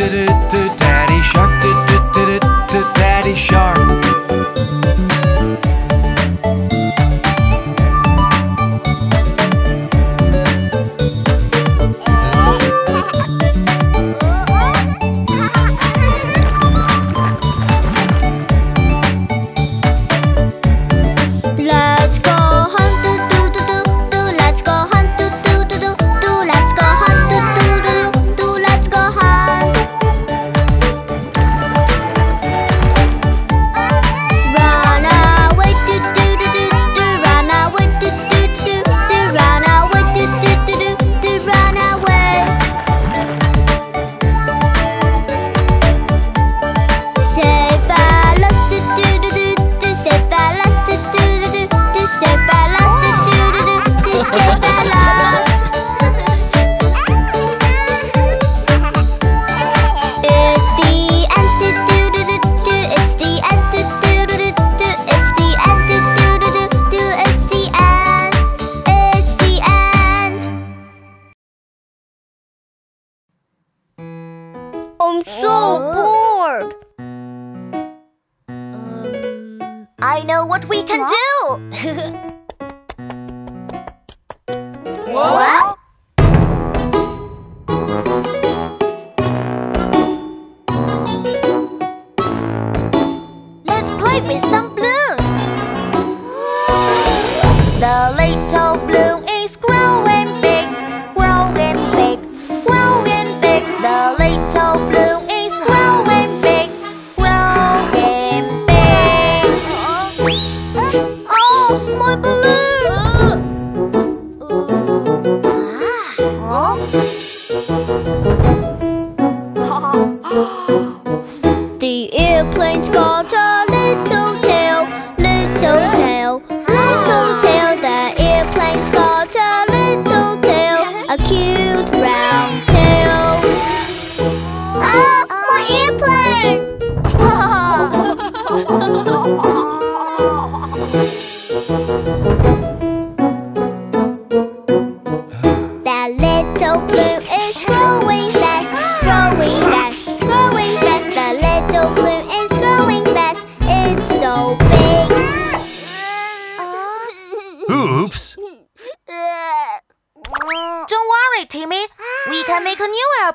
gösterir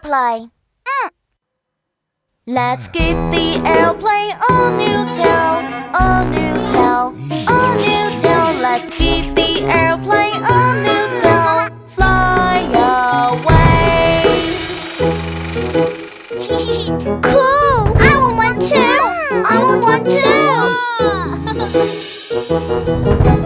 airplane. Mm. Let's give the airplane a new tail, a new tail, a new tail. Let's give the airplane a new tail. Fly away. cool! I want one too! I want one too! Ah.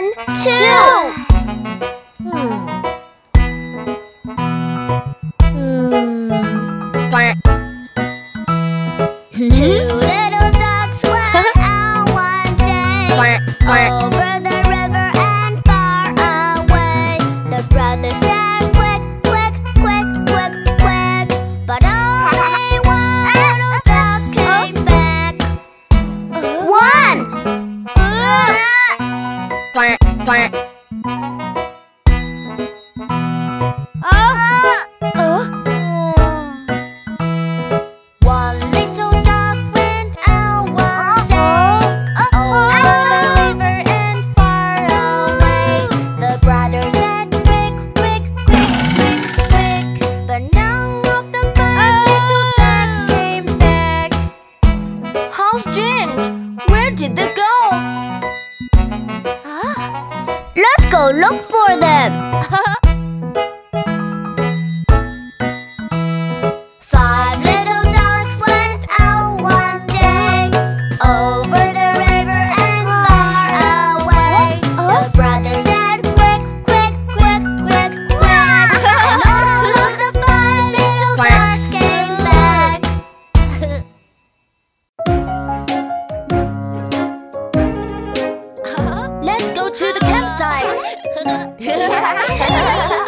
One, two. two. website.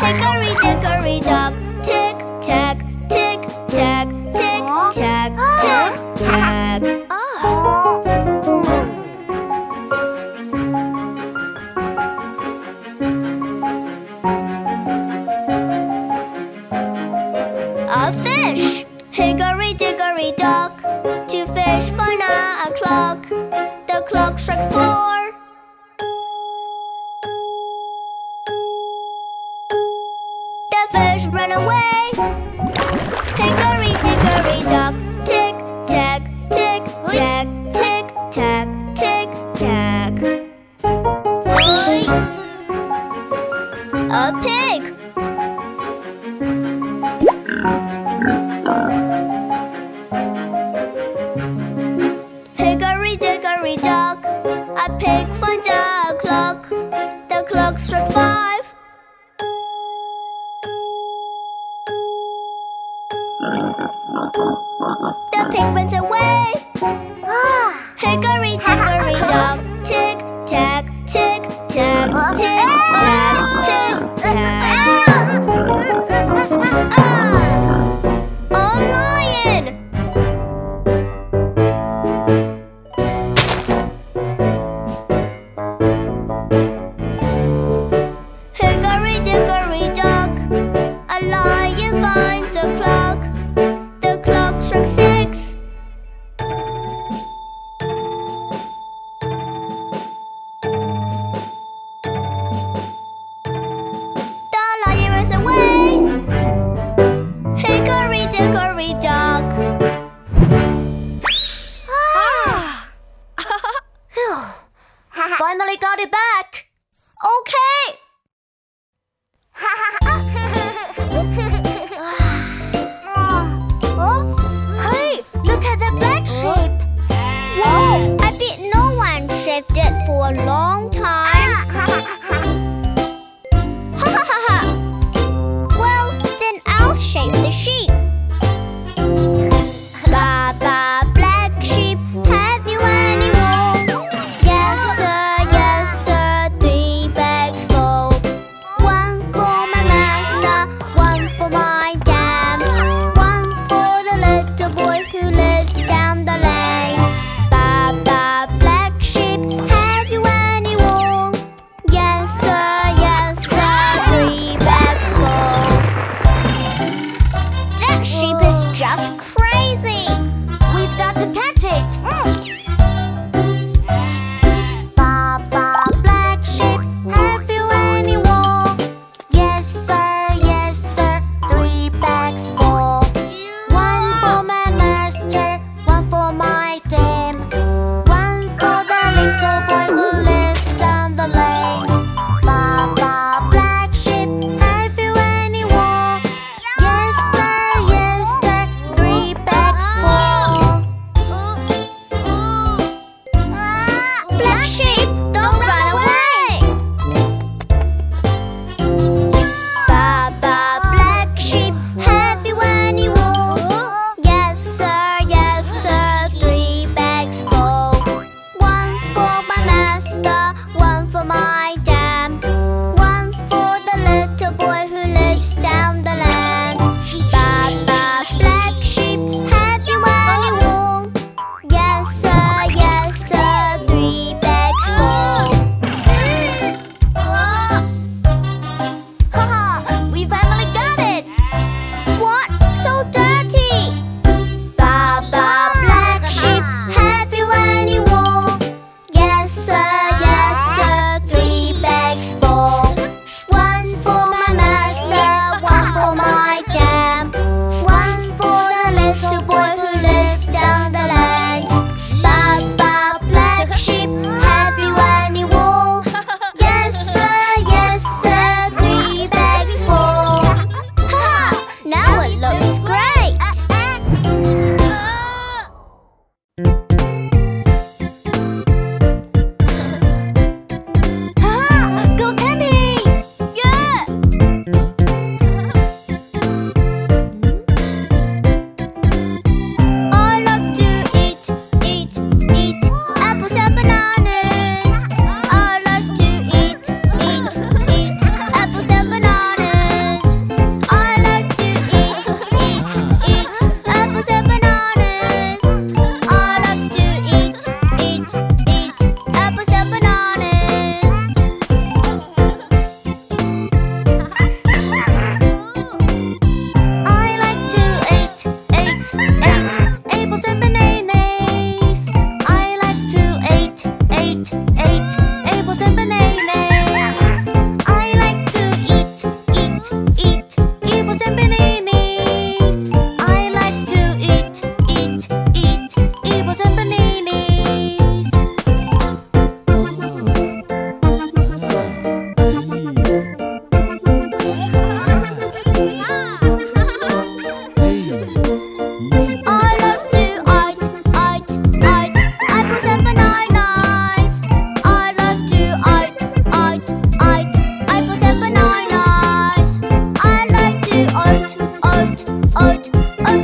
Hickory dickory dock,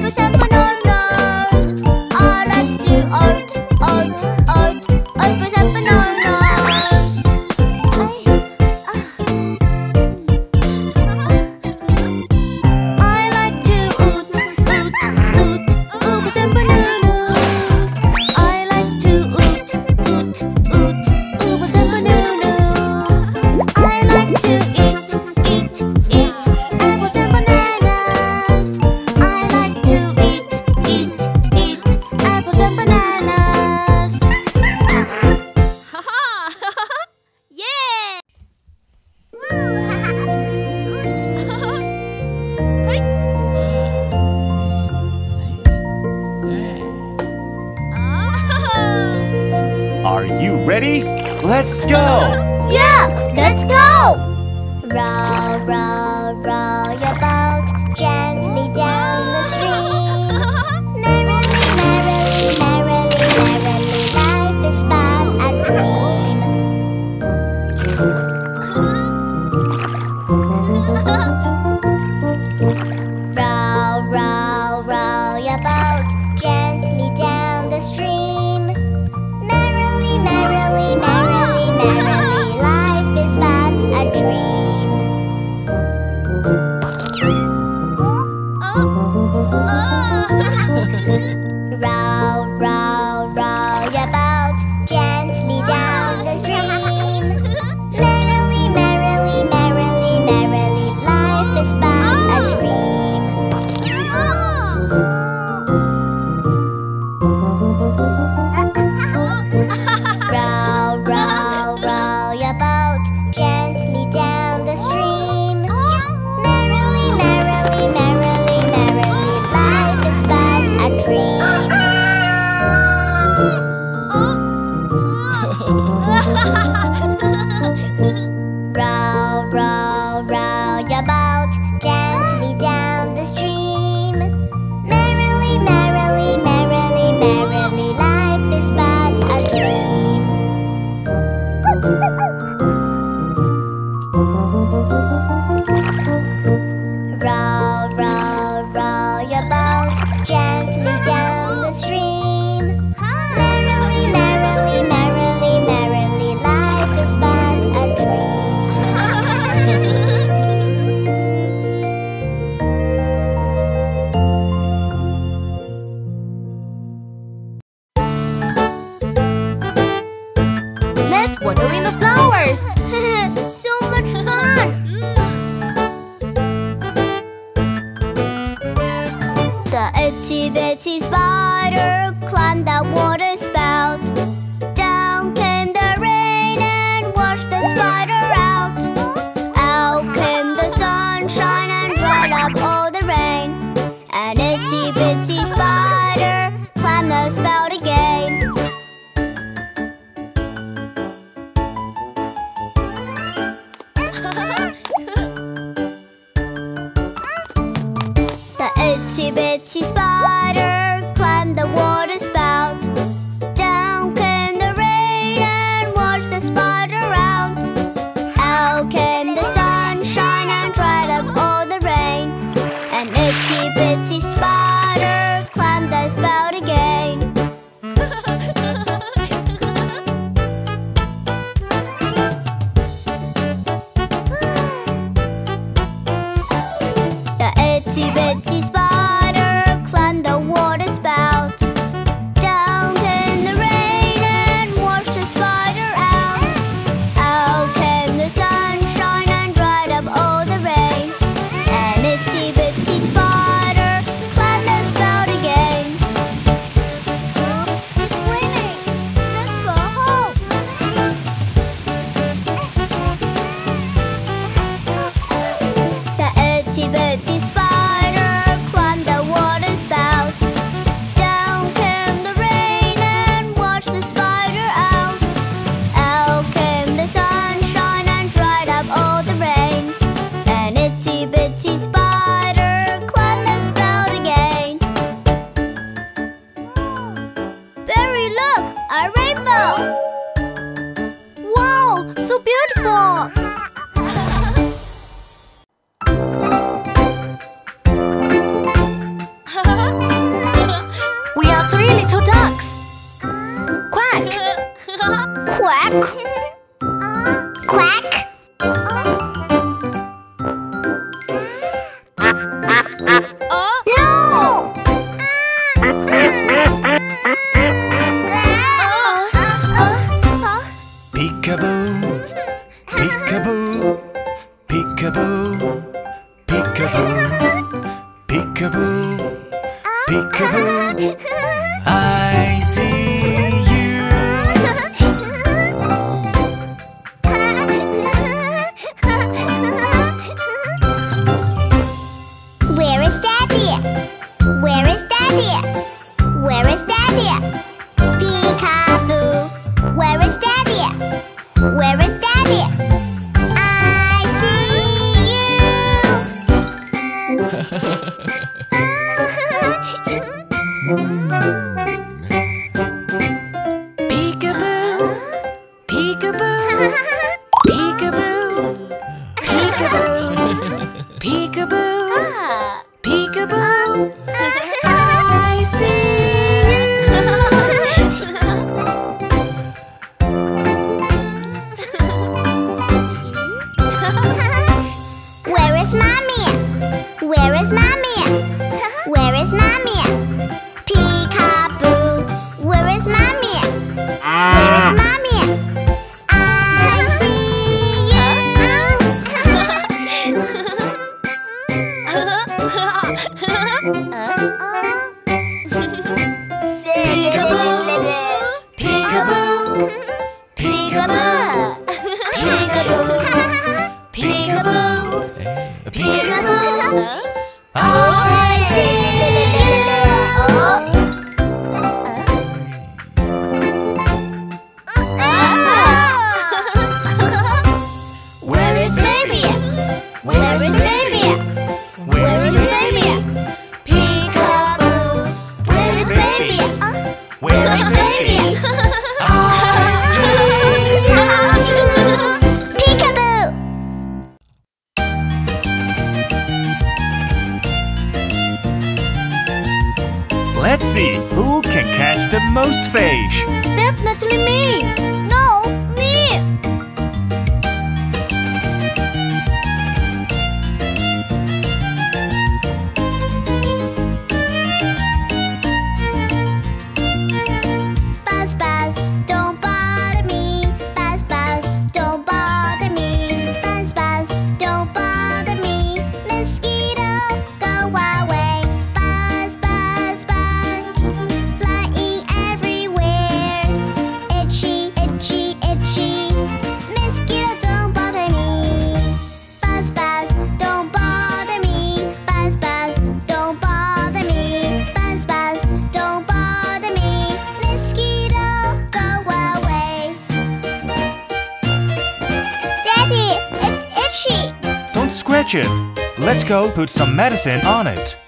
que Row, that water it. Let's go put some medicine on it.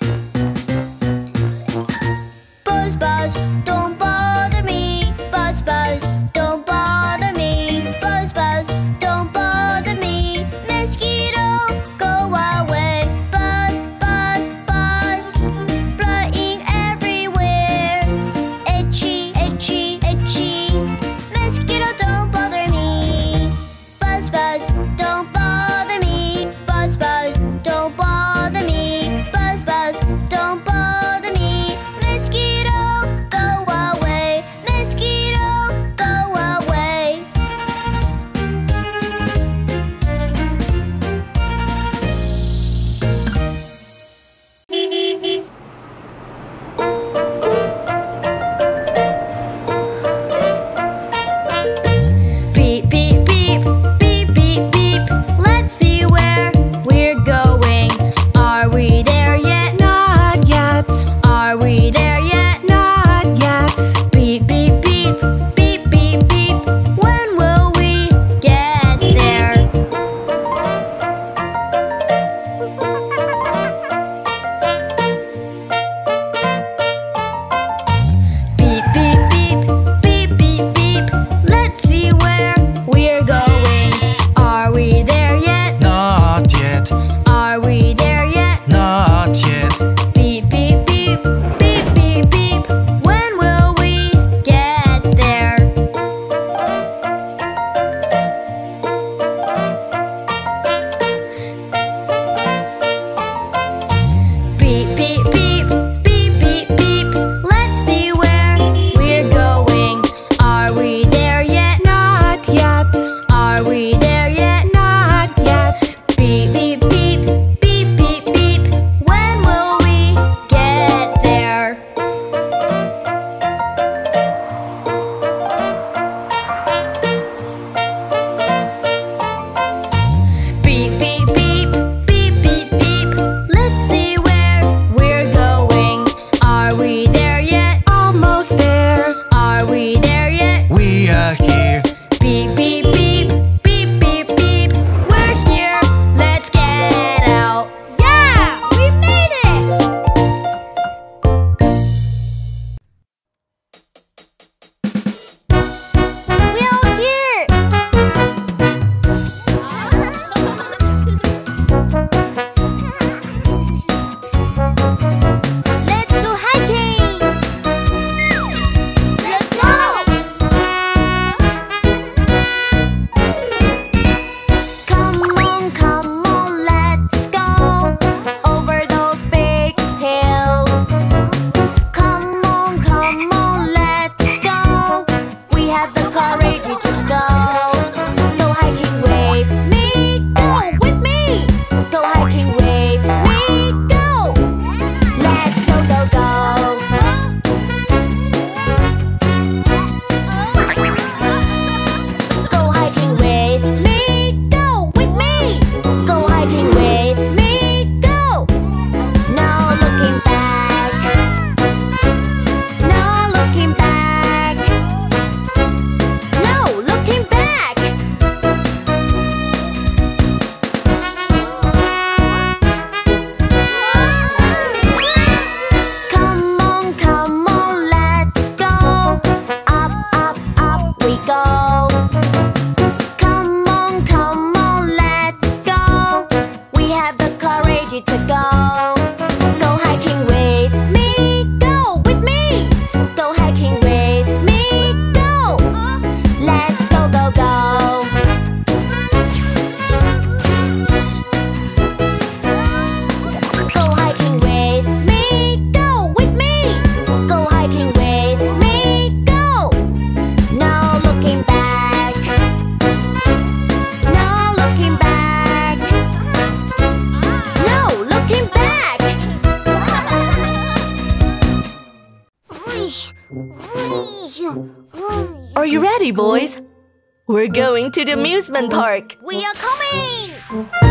to the amusement oh, oh. park. We are coming!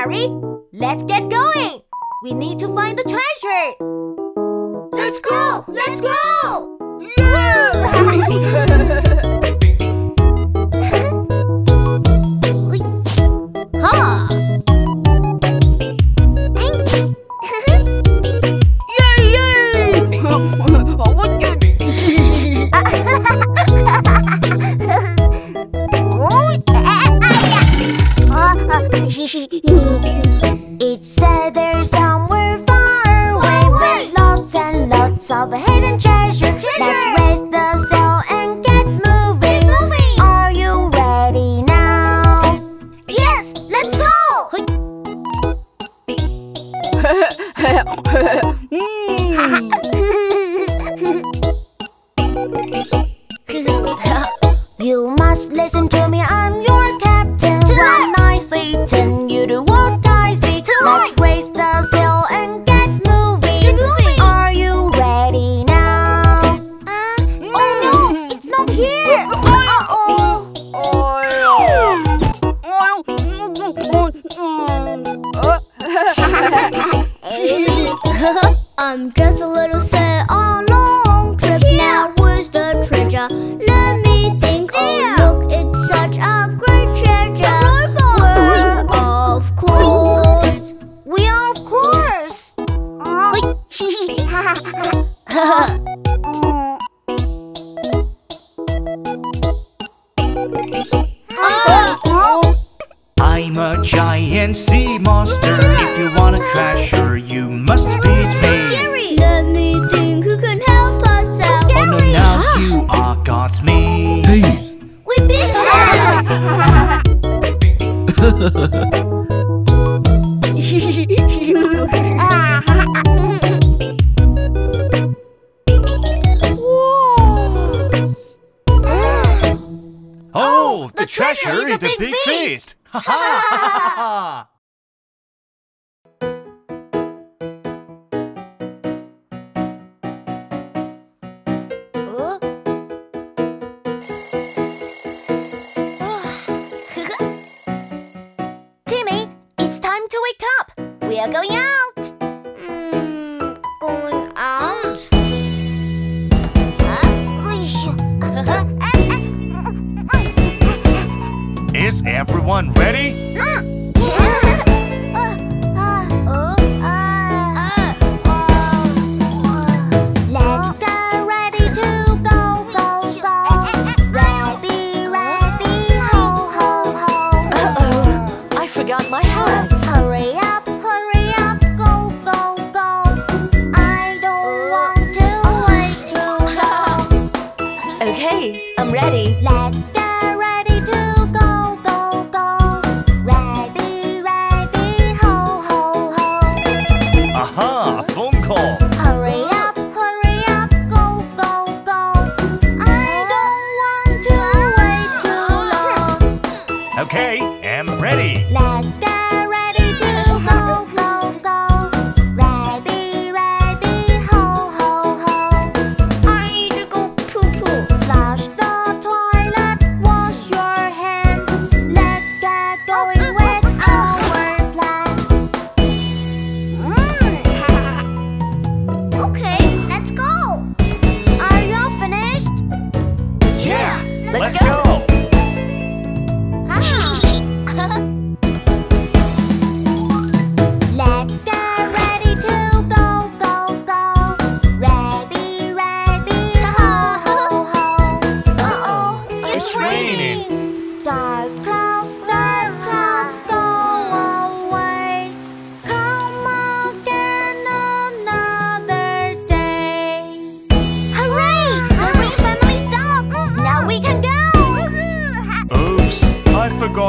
Harry. Let's get going. We need to find the treasure. Let's go! Let's go! Yeah!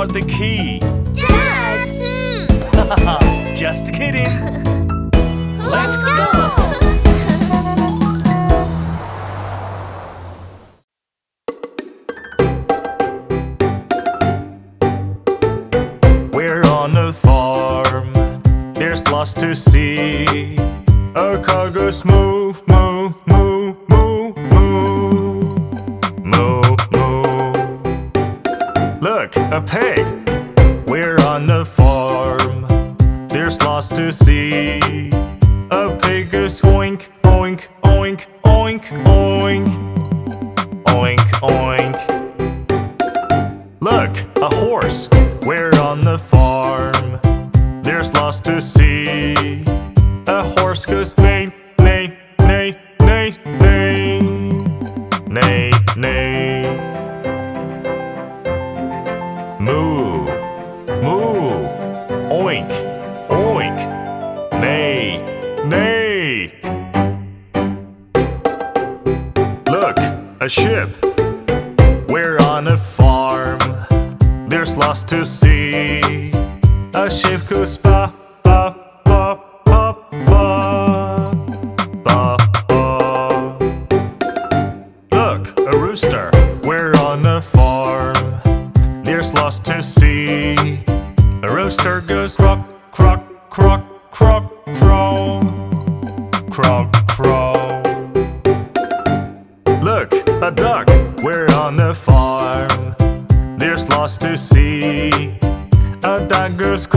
the key. Dad! Just kidding. Let's go! farm There's lots to see Our cargoes move to see. A rooster goes croak, croak, croak, croak, crow. Croak, crow. Look, a duck, we're on the farm. There's lots to see. A duck goes